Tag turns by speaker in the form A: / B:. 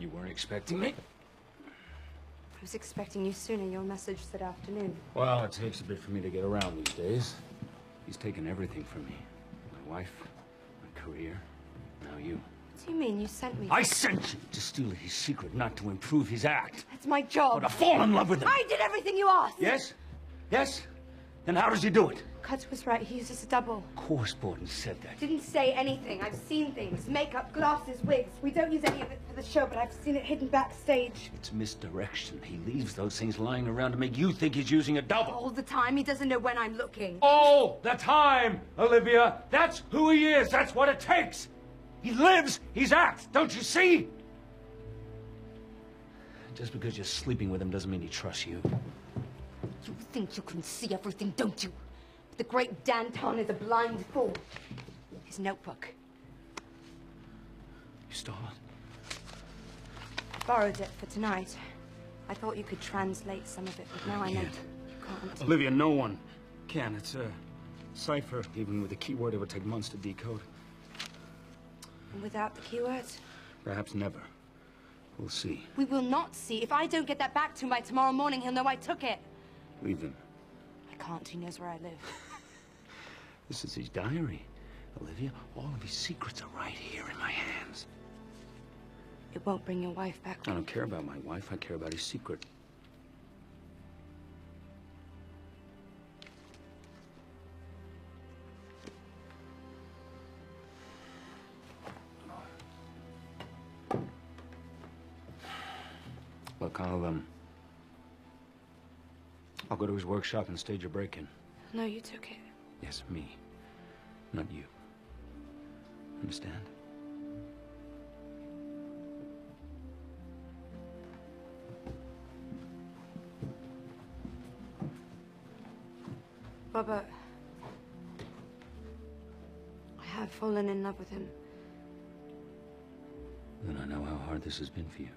A: You weren't expecting me?
B: I was expecting you sooner. Your message said afternoon.
A: Well, it takes a bit for me to get around these days. He's taken everything from me. My wife, my career, now you.
B: What do you mean? You sent me.
A: I sent you to steal his secret, not to improve his act.
B: That's my job.
A: Or to fall in love with him.
B: I did everything you asked.
A: Yes? Yes? Then how does he do it?
B: Cutter was right. He uses a double.
A: Of course Borden said that.
B: Didn't say anything. I've seen things. Makeup, glasses, wigs. We don't use any of it for the show, but I've seen it hidden backstage.
A: It's misdirection. He leaves those things lying around to make you think he's using a double.
B: All the time. He doesn't know when I'm looking.
A: All the time, Olivia. That's who he is. That's what it takes. He lives, he's acts. Don't you see? Just because you're sleeping with him doesn't mean he trusts you.
B: You think you can see everything, don't you? The great Danton is a blind fool. His notebook.
A: You stole it?
B: I Borrowed it for tonight. I thought you could translate some of it, but now I know
A: can't.
B: you can't.
A: Olivia, no one can. It's a cipher. Even with a keyword, it would take months to decode.
B: And without the keywords?
A: Perhaps never. We'll see.
B: We will not see. If I don't get that back to him by tomorrow morning, he'll know I took it.
A: Leave him.
B: I can't. He knows where I live.
A: This is his diary. Olivia, all of his secrets are right here in my hands.
B: It won't bring your wife back.
A: I don't care about my wife. I care about his secret. Look, I'll, um... I'll go to his workshop and stage a break-in.
B: No, you took it.
A: Yes, me. Not you. Understand?
B: Robert. I have fallen in love with him.
A: Then I know how hard this has been for you.